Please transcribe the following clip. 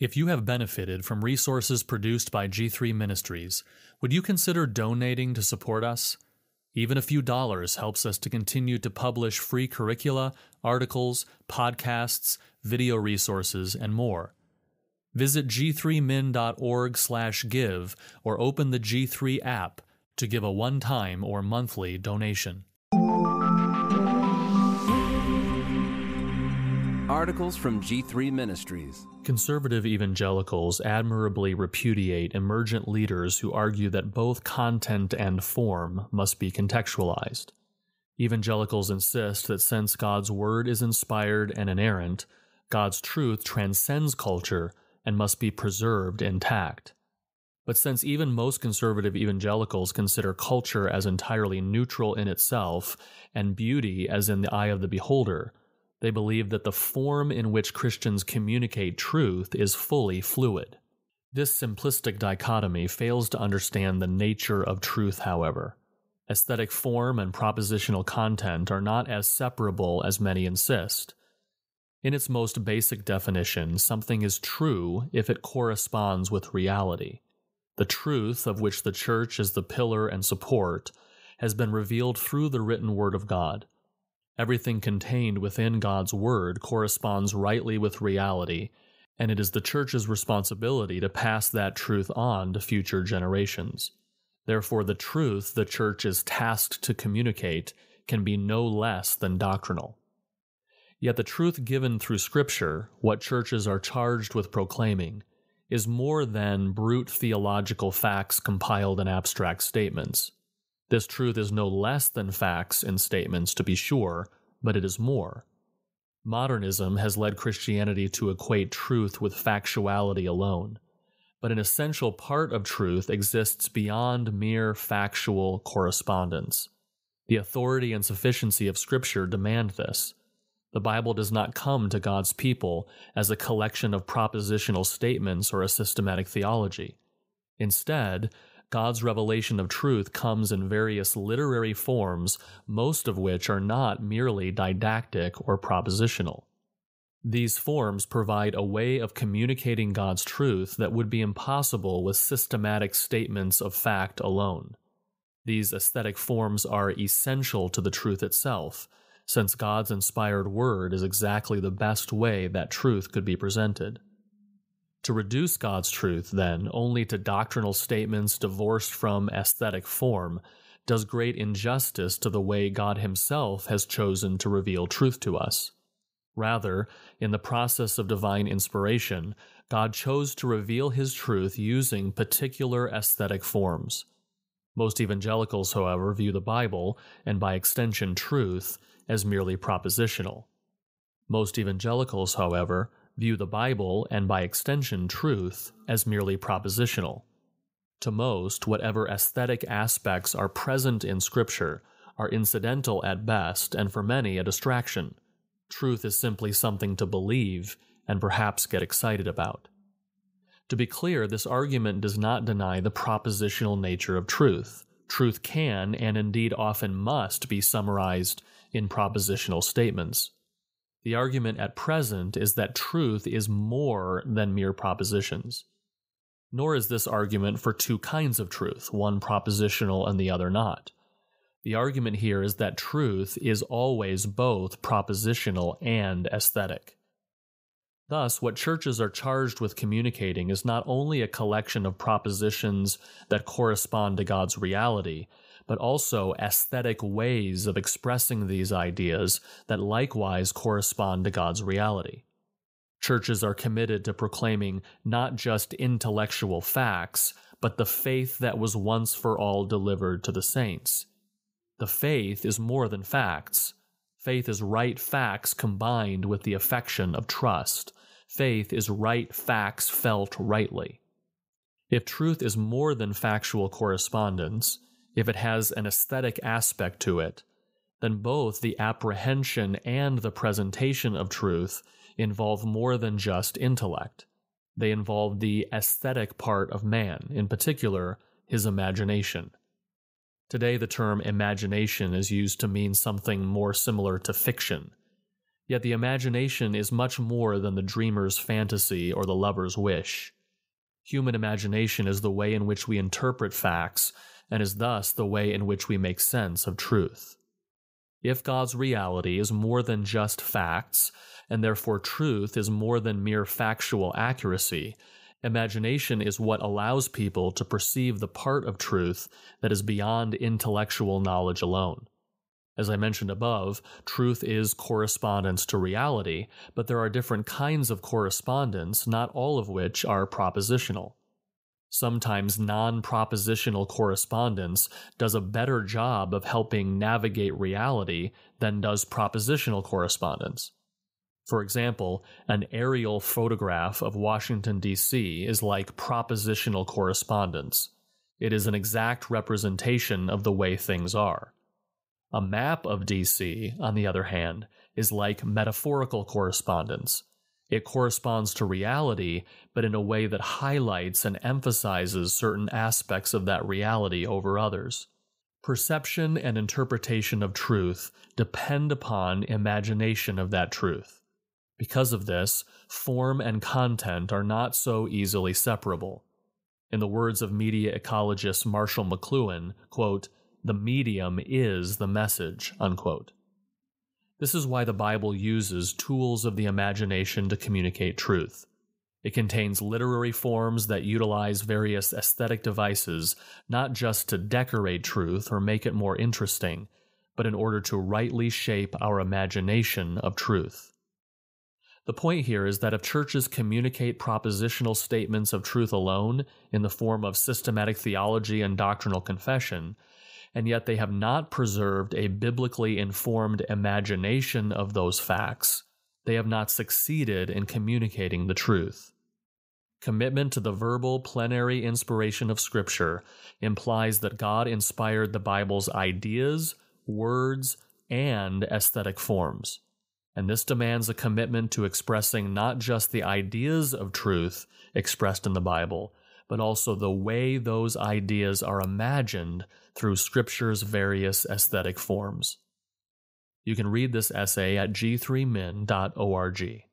If you have benefited from resources produced by G3 Ministries, would you consider donating to support us? Even a few dollars helps us to continue to publish free curricula, articles, podcasts, video resources, and more. Visit g3min.org/give or open the G3 app to give a one-time or monthly donation. Articles from G3 Ministries. Conservative evangelicals admirably repudiate emergent leaders who argue that both content and form must be contextualized. Evangelicals insist that since God's word is inspired and inerrant, God's truth transcends culture and must be preserved intact. But since even most conservative evangelicals consider culture as entirely neutral in itself and beauty as in the eye of the beholder, they believe that the form in which Christians communicate truth is fully fluid. This simplistic dichotomy fails to understand the nature of truth, however. Aesthetic form and propositional content are not as separable as many insist. In its most basic definition, something is true if it corresponds with reality. The truth of which the Church is the pillar and support has been revealed through the written Word of God. Everything contained within God's Word corresponds rightly with reality, and it is the Church's responsibility to pass that truth on to future generations. Therefore, the truth the Church is tasked to communicate can be no less than doctrinal. Yet the truth given through Scripture, what churches are charged with proclaiming, is more than brute theological facts compiled in abstract statements. This truth is no less than facts and statements, to be sure, but it is more. Modernism has led Christianity to equate truth with factuality alone, but an essential part of truth exists beyond mere factual correspondence. The authority and sufficiency of Scripture demand this. The Bible does not come to God's people as a collection of propositional statements or a systematic theology. Instead, God's revelation of truth comes in various literary forms, most of which are not merely didactic or propositional. These forms provide a way of communicating God's truth that would be impossible with systematic statements of fact alone. These aesthetic forms are essential to the truth itself, since God's inspired word is exactly the best way that truth could be presented. To reduce God's truth, then, only to doctrinal statements divorced from aesthetic form does great injustice to the way God Himself has chosen to reveal truth to us. Rather, in the process of divine inspiration, God chose to reveal His truth using particular aesthetic forms. Most evangelicals, however, view the Bible, and by extension truth, as merely propositional. Most evangelicals, however, view the Bible, and by extension truth, as merely propositional. To most, whatever aesthetic aspects are present in Scripture are incidental at best, and for many, a distraction. Truth is simply something to believe and perhaps get excited about. To be clear, this argument does not deny the propositional nature of truth. Truth can, and indeed often must, be summarized in propositional statements. The argument at present is that truth is more than mere propositions. Nor is this argument for two kinds of truth, one propositional and the other not. The argument here is that truth is always both propositional and aesthetic. Thus, what churches are charged with communicating is not only a collection of propositions that correspond to God's reality, but also aesthetic ways of expressing these ideas that likewise correspond to God's reality. Churches are committed to proclaiming not just intellectual facts, but the faith that was once for all delivered to the saints. The faith is more than facts. Faith is right facts combined with the affection of trust. Faith is right facts felt rightly. If truth is more than factual correspondence, if it has an aesthetic aspect to it, then both the apprehension and the presentation of truth involve more than just intellect. They involve the aesthetic part of man, in particular, his imagination. Today, the term imagination is used to mean something more similar to fiction. Yet the imagination is much more than the dreamer's fantasy or the lover's wish. Human imagination is the way in which we interpret facts and is thus the way in which we make sense of truth. If God's reality is more than just facts, and therefore truth is more than mere factual accuracy, imagination is what allows people to perceive the part of truth that is beyond intellectual knowledge alone. As I mentioned above, truth is correspondence to reality, but there are different kinds of correspondence, not all of which are propositional. Sometimes non propositional correspondence does a better job of helping navigate reality than does propositional correspondence. For example, an aerial photograph of Washington, D.C. is like propositional correspondence. It is an exact representation of the way things are. A map of D.C., on the other hand, is like metaphorical correspondence. It corresponds to reality, but in a way that highlights and emphasizes certain aspects of that reality over others. Perception and interpretation of truth depend upon imagination of that truth. Because of this, form and content are not so easily separable. In the words of media ecologist Marshall McLuhan, quote, the medium is the message, unquote. This is why the Bible uses tools of the imagination to communicate truth. It contains literary forms that utilize various aesthetic devices not just to decorate truth or make it more interesting, but in order to rightly shape our imagination of truth. The point here is that if churches communicate propositional statements of truth alone in the form of systematic theology and doctrinal confession, and yet they have not preserved a biblically informed imagination of those facts. They have not succeeded in communicating the truth. Commitment to the verbal plenary inspiration of Scripture implies that God inspired the Bible's ideas, words, and aesthetic forms. And this demands a commitment to expressing not just the ideas of truth expressed in the Bible, but also the way those ideas are imagined through Scripture's various aesthetic forms. You can read this essay at g3min.org.